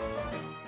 Bye.